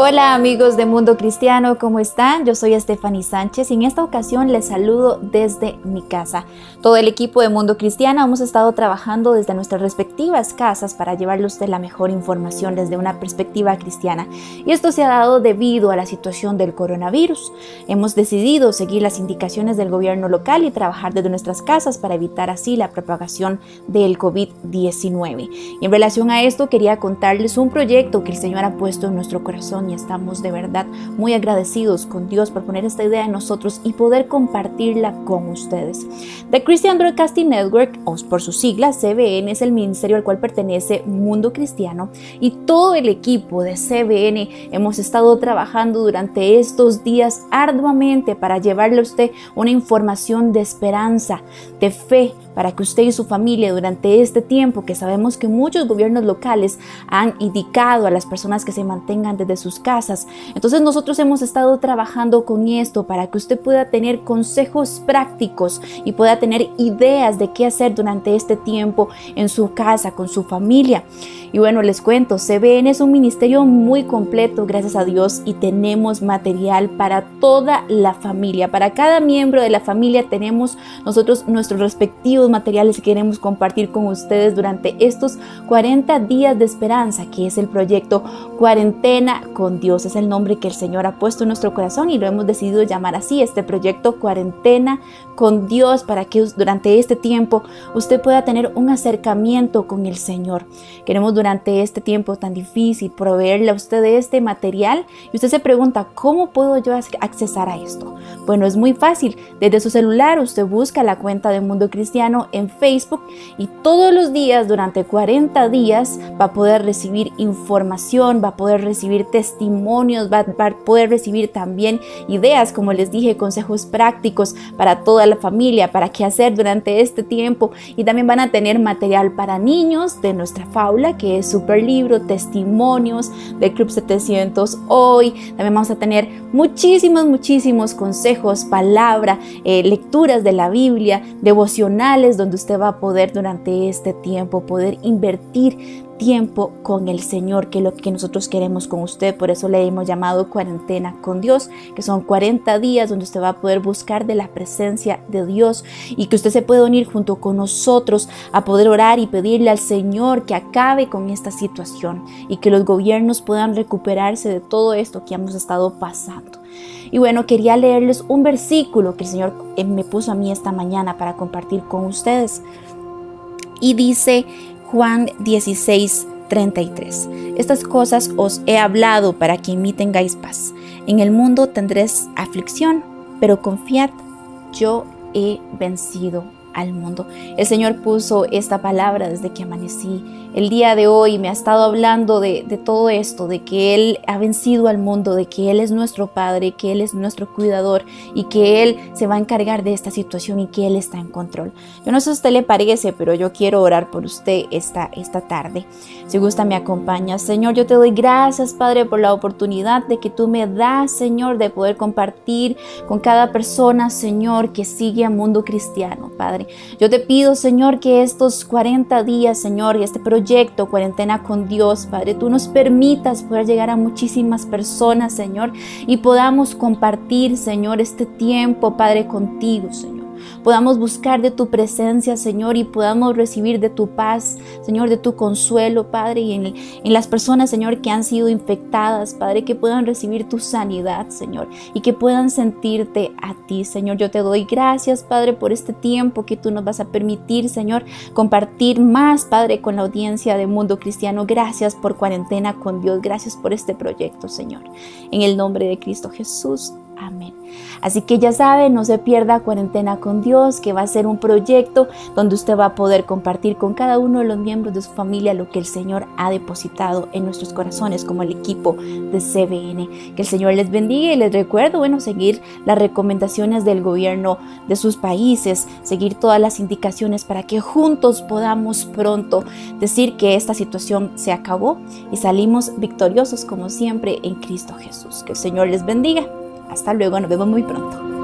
Hola amigos de Mundo Cristiano, ¿cómo están? Yo soy Estefany Sánchez y en esta ocasión les saludo desde mi casa. Todo el equipo de Mundo Cristiano hemos estado trabajando desde nuestras respectivas casas para llevarles la mejor información desde una perspectiva cristiana. Y esto se ha dado debido a la situación del coronavirus. Hemos decidido seguir las indicaciones del gobierno local y trabajar desde nuestras casas para evitar así la propagación del COVID-19. Y en relación a esto quería contarles un proyecto que el Señor ha puesto en nuestro corazón y estamos de verdad muy agradecidos con Dios por poner esta idea en nosotros y poder compartirla con ustedes. The Christian Broadcasting Network, o por sus siglas, CBN, es el ministerio al cual pertenece Mundo Cristiano y todo el equipo de CBN hemos estado trabajando durante estos días arduamente para llevarle a usted una información de esperanza, de fe, para que usted y su familia durante este tiempo que sabemos que muchos gobiernos locales han indicado a las personas que se mantengan desde sus casas. Entonces nosotros hemos estado trabajando con esto para que usted pueda tener consejos prácticos y pueda tener ideas de qué hacer durante este tiempo en su casa, con su familia. Y bueno, les cuento, CBN es un ministerio muy completo, gracias a Dios, y tenemos material para toda la familia. Para cada miembro de la familia tenemos nosotros nuestros respectivos materiales que queremos compartir con ustedes durante estos 40 días de esperanza, que es el proyecto Cuarentena con Dios. Es el nombre que el Señor ha puesto en nuestro corazón y lo hemos decidido llamar así, este proyecto Cuarentena con Dios, para que durante este tiempo usted pueda tener un acercamiento con el Señor. Queremos durante este tiempo tan difícil proveerle a usted este material y usted se pregunta, ¿cómo puedo yo accesar a esto? Bueno, es muy fácil. Desde su celular usted busca la cuenta de Mundo Cristiano en Facebook y todos los días durante 40 días va a poder recibir información, va a poder recibir testimonios, va a poder recibir también ideas, como les dije, consejos prácticos para toda la familia, para qué hacer durante este tiempo y también van a tener material para niños de nuestra faula que es super libro, testimonios del Club 700 hoy. También vamos a tener muchísimos, muchísimos consejos, palabra, eh, lecturas de la Biblia, devocionales donde usted va a poder durante este tiempo poder invertir tiempo con el Señor, que es lo que nosotros queremos con usted. Por eso le hemos llamado cuarentena con Dios, que son 40 días donde usted va a poder buscar de la presencia de Dios y que usted se puede unir junto con nosotros a poder orar y pedirle al Señor que acabe con esta situación y que los gobiernos puedan recuperarse de todo esto que hemos estado pasando. Y bueno, quería leerles un versículo que el Señor eh, me puso a mí esta mañana para compartir con ustedes. Y dice Juan 16, 33. Estas cosas os he hablado para que en mí tengáis paz. En el mundo tendréis aflicción, pero confiad, yo he vencido al mundo. El Señor puso esta palabra desde que amanecí. El día de hoy me ha estado hablando de, todo esto, de que Él ha vencido al mundo, de que Él es nuestro Padre, que Él es nuestro cuidador y que Él se va a encargar de esta situación y que Él está en control. Yo no sé si a usted le parece, pero yo quiero orar por usted esta, esta tarde. Si gusta, me acompaña. Señor, yo te doy gracias, Padre, por la oportunidad de que tú me das, Señor, de poder compartir con cada persona, Señor, que sigue a Mundo Cristiano, Padre. Yo te pido, Señor, que estos 40 días, Señor, y este proyecto, cuarentena con Dios, Padre, tú nos permitas poder llegar a muchísimas personas, Señor, y podamos compartir, Señor, este tiempo, Padre, contigo, Señor podamos buscar de tu presencia, Señor, y podamos recibir de tu paz, Señor, de tu consuelo, Padre, y en, las personas, Señor, que han sido infectadas, Padre, que puedan recibir tu sanidad, Señor, y que puedan sentirte a ti, Señor. Yo te doy gracias, Padre, por este tiempo que tú nos vas a permitir, Señor, compartir más, Padre, con la audiencia de Mundo Cristiano. Gracias por cuarentena con Dios. Gracias por este proyecto, Señor. En el nombre de Cristo Jesús. Amén. Así que ya sabe, no se pierda Cuarentena con Dios, que va a ser un proyecto donde usted va a poder compartir con cada uno de los miembros de su familia lo que el Señor ha depositado en nuestros corazones como el equipo de CBN. Que el Señor les bendiga y les recuerdo, bueno, seguir las recomendaciones del gobierno de sus países, seguir todas las indicaciones para que juntos podamos pronto decir que esta situación se acabó y salimos victoriosos como siempre en Cristo Jesús. Que el Señor les bendiga. Hasta luego, nos vemos muy pronto.